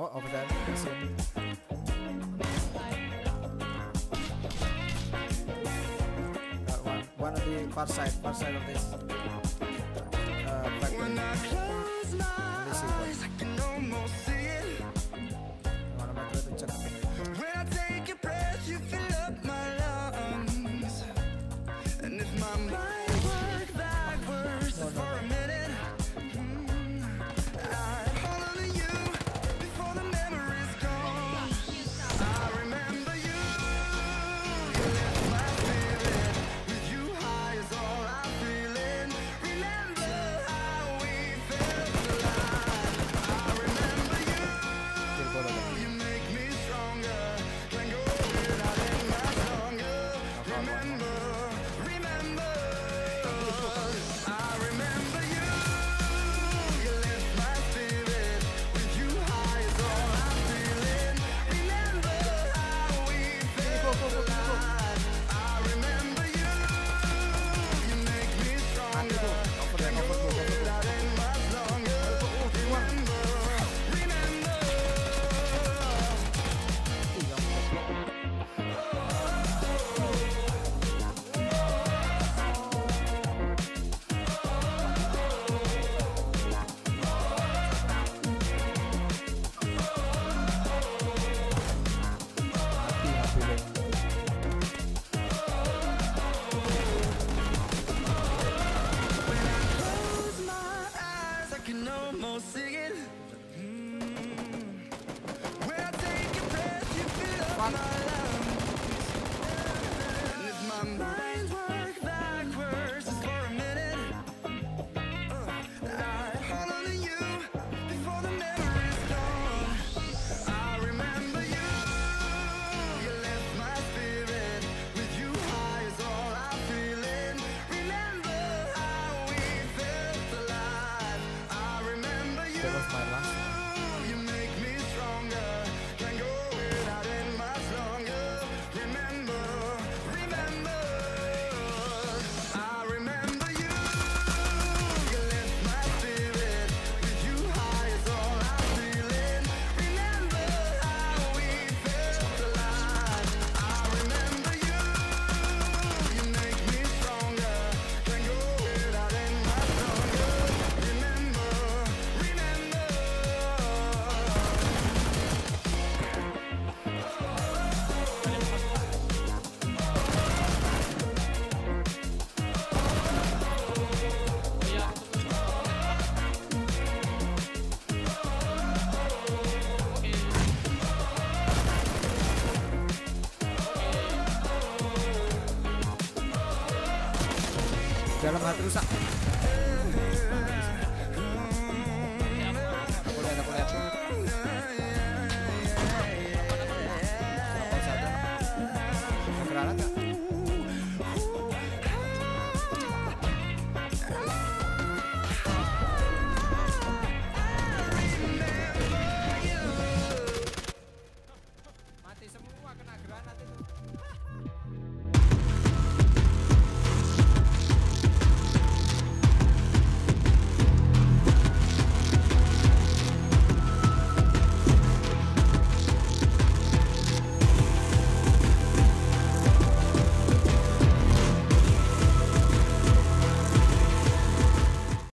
Oh, over there. That one. One of the far side, far side of this. Uh, back. When I close my eyes, remember, remember. on mm. I take a breath, you fill up my lungs. If my mind's work backwards for a minute, uh, I hold on you. that was my last dalam hati rusak.